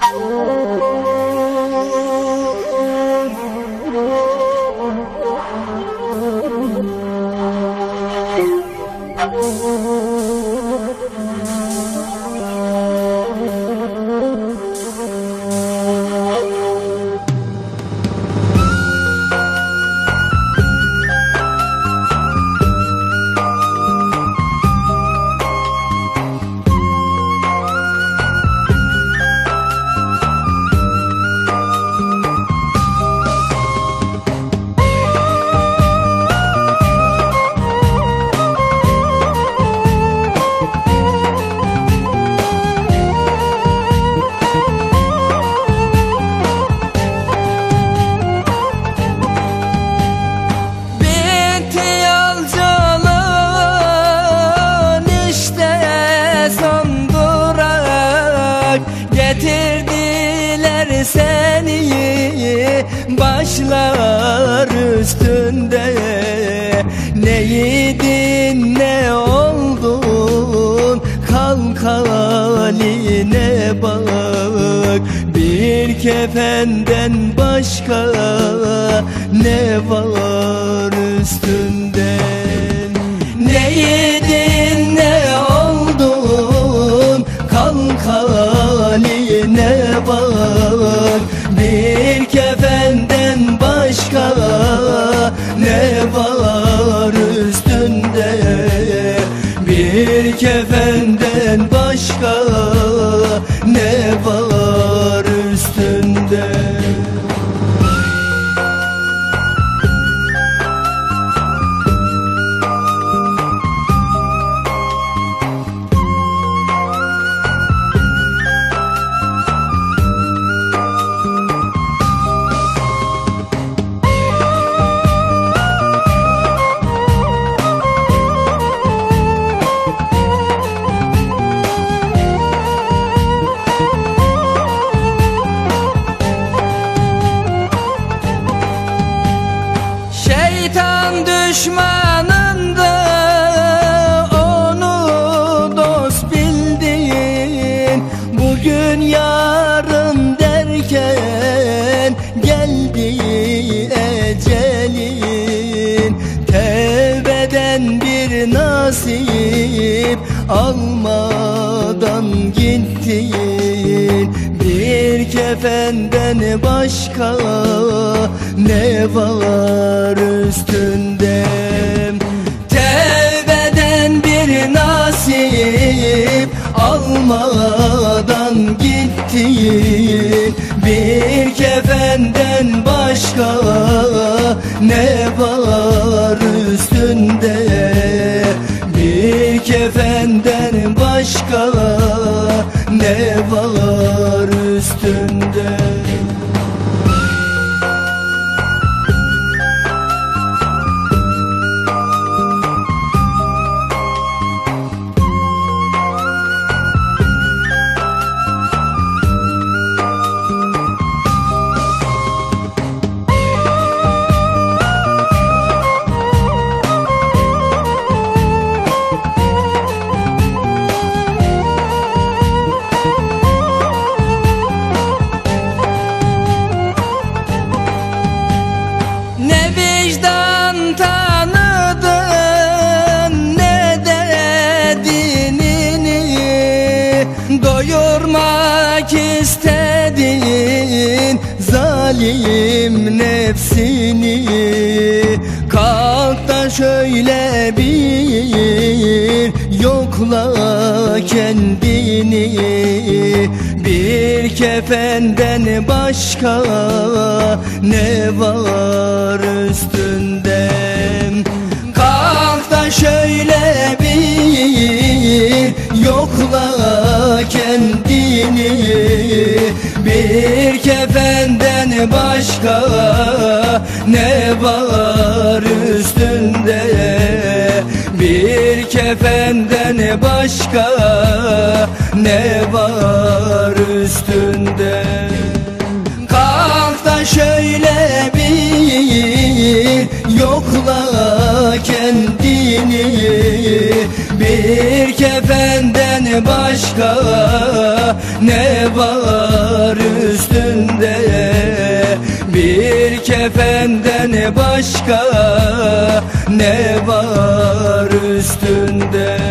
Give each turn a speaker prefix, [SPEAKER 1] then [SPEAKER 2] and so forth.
[SPEAKER 1] Thank you. Getirdiler seni. Başlar üstünde. Ne yedin ne oldun? Kalk haline bak. Bir kefenden başka ne var üstünde? Ne yedin ne oldun? Kalk haline ne var üstünde? Bir kefenden başka ne var Şeytan düşmanında onu dost bildin. Bugün yarın derken geldi ecelin. Tevbeden bir nasip almadan gittin. Bir kefenden başka ne var üstünde? Tevbeden bir nasip almadan gittin Bir kefenden başka ne var üstünde? Bir kefenden başka ne var üstünde Doyurmak istedin zalim nefsini Kalk da şöyle bir yokla kendini. Bir kefenden başka ne var üstünde? Kalk da şöyle bir yokla kendini Bir kefenden başka ne var üstünde? Bir kefenden başka ne var üstünde? Kalk da şöyle bir yokla kendini Bir kefenden başka ne var üstünde? Bir kefenden başka ne var üstünde